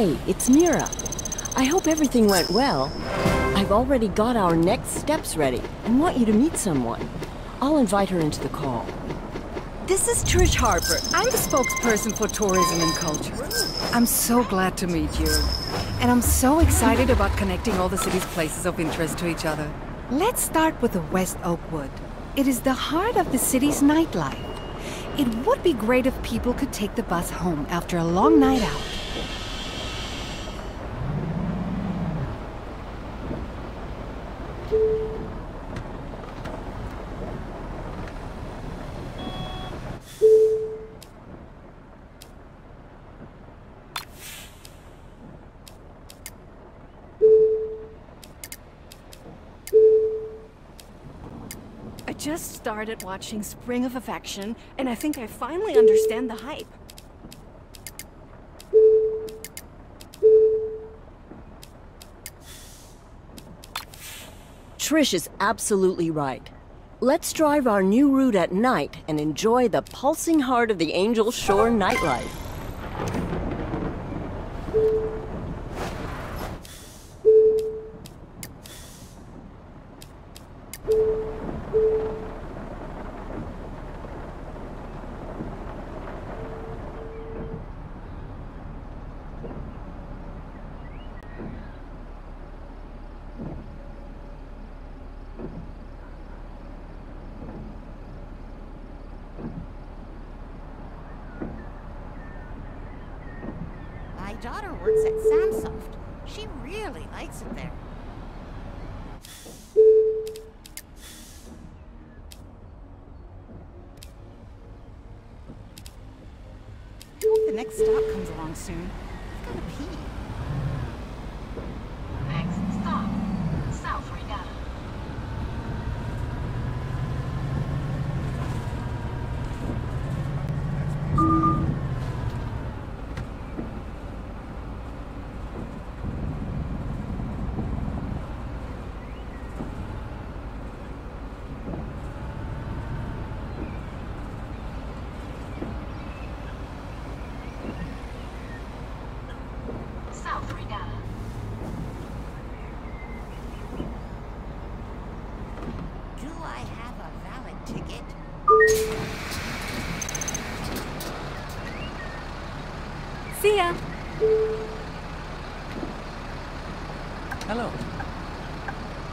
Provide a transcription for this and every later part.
Hey, it's Mira. I hope everything went well. I've already got our next steps ready and want you to meet someone. I'll invite her into the call. This is Trish Harper. I'm the spokesperson for tourism and culture. I'm so glad to meet you. And I'm so excited about connecting all the city's places of interest to each other. Let's start with the West Oakwood. It is the heart of the city's nightlife. It would be great if people could take the bus home after a long night out. I just started watching Spring of Affection, and I think I finally understand the hype. Trish is absolutely right. Let's drive our new route at night and enjoy the pulsing heart of the Angel Shore nightlife. My works at Samsoft. She really likes it there. The next stop comes along soon.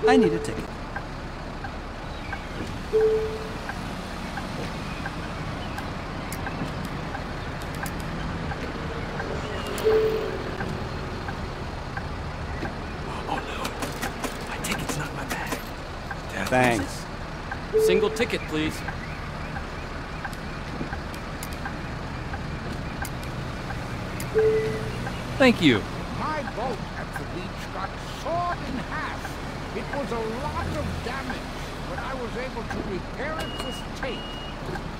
I need a ticket. Oh no. My ticket's not in my bag. Did Thanks. Single ticket, please. Thank you. My boat at the beach got sawed in half. It was a lot of damage, but I was able to repair it with tape.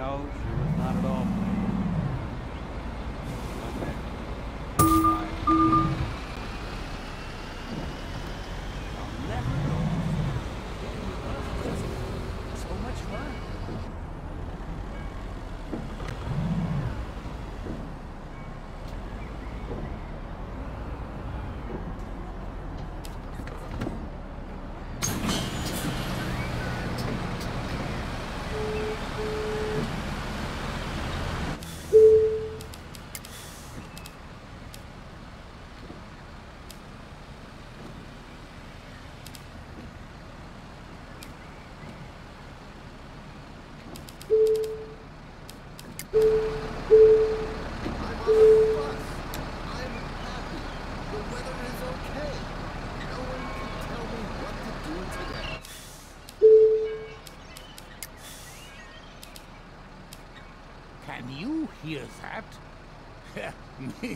No, she was not at all.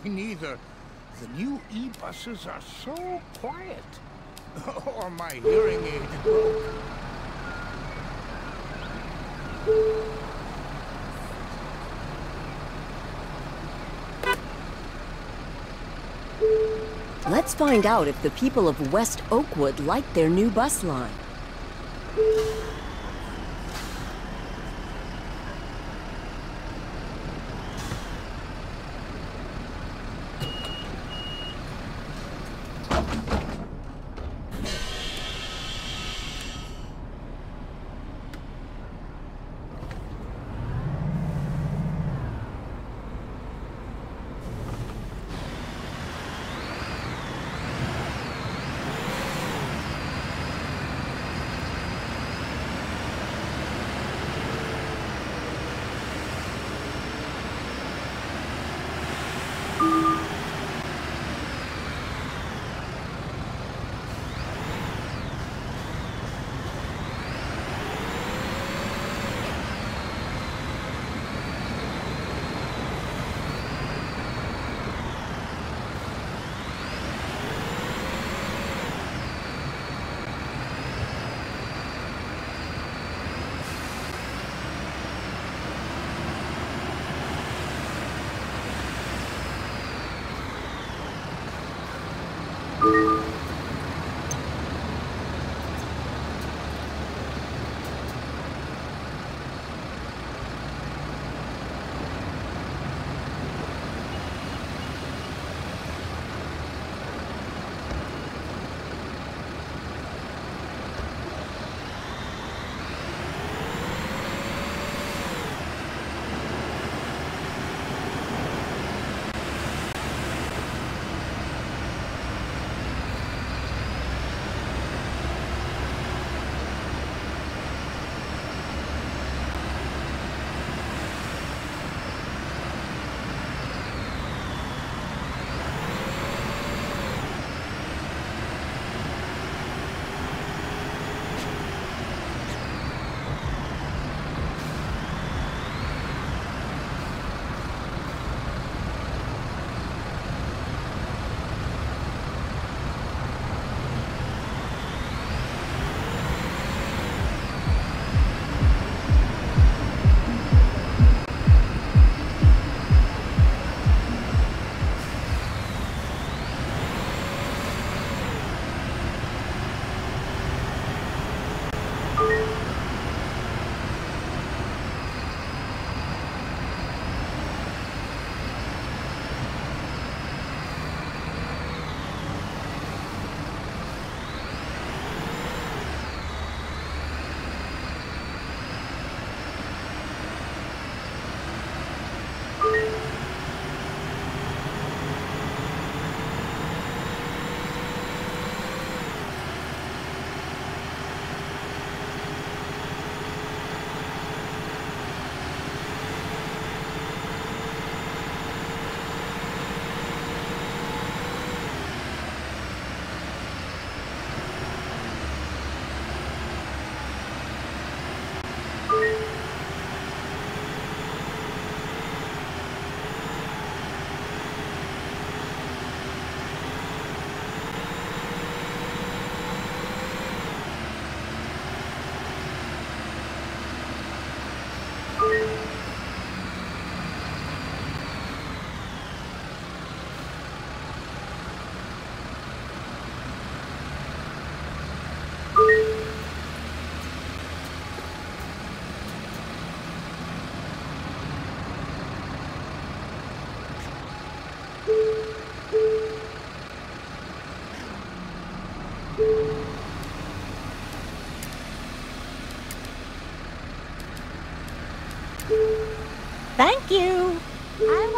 Neither. The new e-buses are so quiet. or oh, my hearing aid broke. Let's find out if the people of West Oakwood like their new bus line.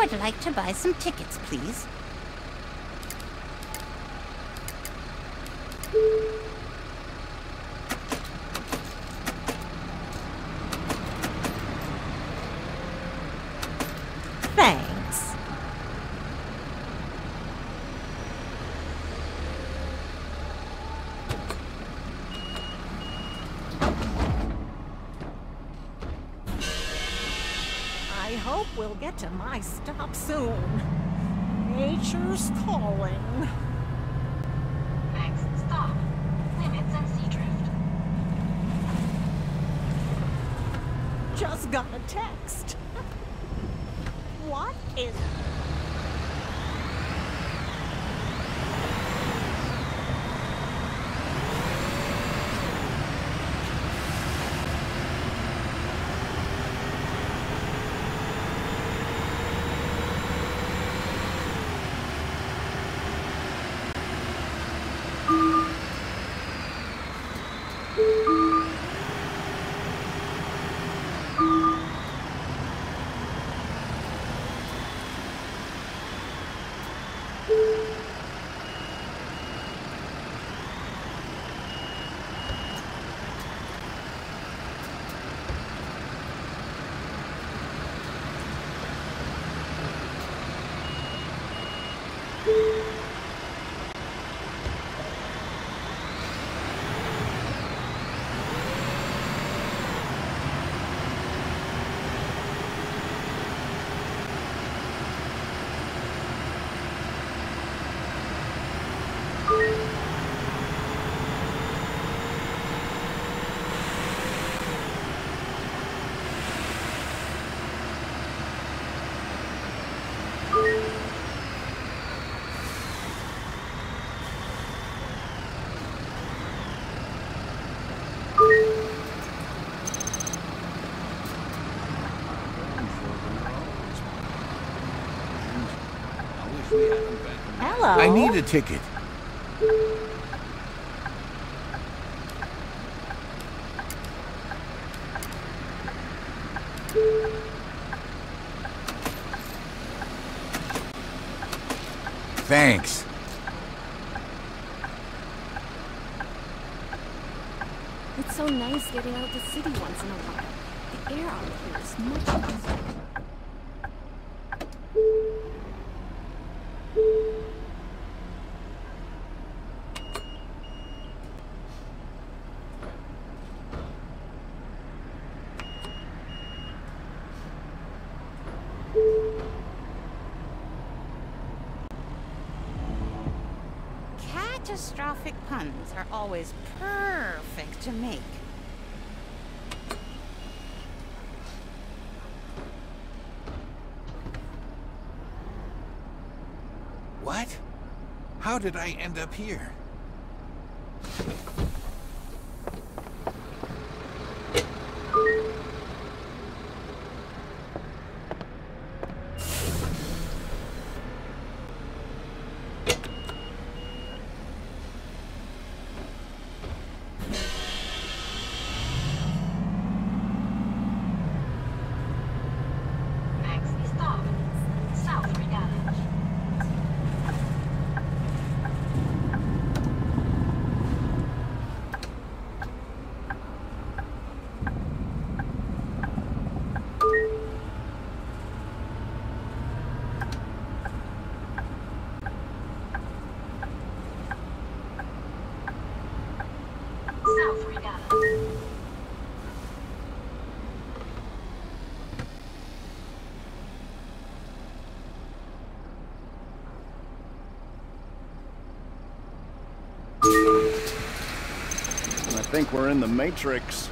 I would like to buy some tickets, please. Thanks. hope we'll get to my stop soon. Nature's calling. Next stop, Limits and Seadrift. Just got a text. what is I need a ticket. Thanks. It's so nice getting out of the city once in a while. The air out here is much nicer. Catastrophic puns are always perfect to make. What? How did I end up here? Next stop, South Regatta. South Regatta. I think we're in the Matrix.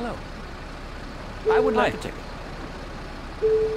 Hello. I would like a ticket.